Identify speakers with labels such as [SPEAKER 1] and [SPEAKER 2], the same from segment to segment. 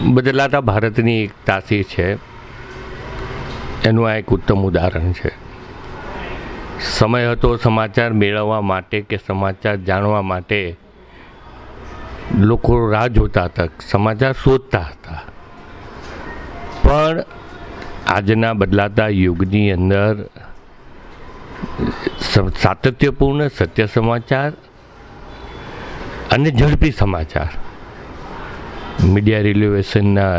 [SPEAKER 1] બદલાતા ભારતની એક તાસીર છે. એનું આ એક ઉત્તમ ઉદાહરણ છે. સમય હતો સમાચાર મેળવવા માટે કે સમાચાર જાણવા માટે લોકો રાહ જોતા હતા, સમાચાર શોધતા હતા. પણ આજના બદલાતા યુગની અંદર સાતત્યપૂર્ણ સત્ય સમાચાર અને ઝડપી સમાચાર મીડિયા રિલેવેશનના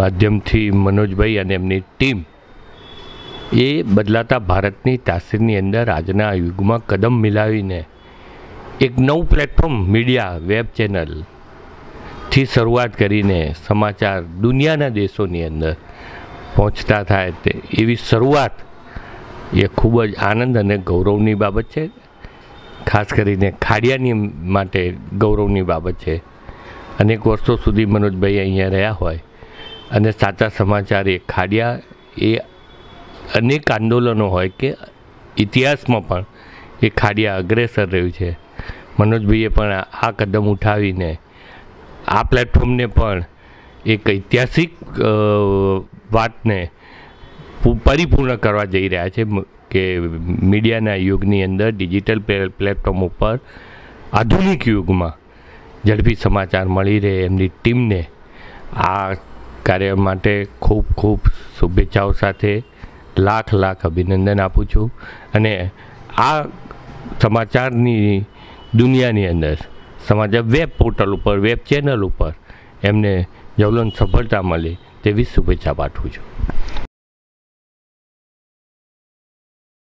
[SPEAKER 1] માધ્યમથી મનોજભાઈ અને એમની ટીમ એ બદલાતા ભારતની તાસીરની અંદર આજના યુગમાં કદમ મિલાવીને એક નવું પ્લેટફોર્મ મીડિયા વેબ ચેનલથી શરૂઆત કરીને સમાચાર દુનિયાના દેશોની અંદર પહોંચતા થાય તે એવી શરૂઆત એ ખૂબ જ આનંદ અને ગૌરવની બાબત છે. ખાસ કરીને ખાડિયાની માટે ગૌરવની બાબત છે. અનેક વર્ષો સુધી મનોજભાઈ અહીંયા રહ્યા હોય. અને સાચા સમાચાર એ ખાડિયા એ અનેક આંદોલનો હોય કે ઇતિહાસમાં પણ એ ખાડિયા અગ્રેસર રહ્યું છે. મનોજભાઈએ પણ આ- કદમ ઉઠાવીને આ પ્લેટફોર્મને પણ એક ઐતિહાસિક વાતને પરિપૂર્ણ કરવા જઈ રહ્યા છે. કે મીડિયાના યુગની અંદર ડિજિટલ પ્લે- પ્લેટફોર્મ ઉપર આધુનિક યુગમાં ઝડપી સમાચાર મળી રહે એમની ટીમને. આ કાર્ય માટે ખૂબ ખૂબ શુભેચ્છાઓ સાથે લાખ લાખ અભિનંદન આપું છું. અને આ સમાચારની દુનિયાની અંદર સમાચાર વેબ પોર્ટલ ઉપર, વેબ ચેનલ ઉપર એમને જવલન સફળતા મળે તેવી શુભેચ્છા પાઠવું છું.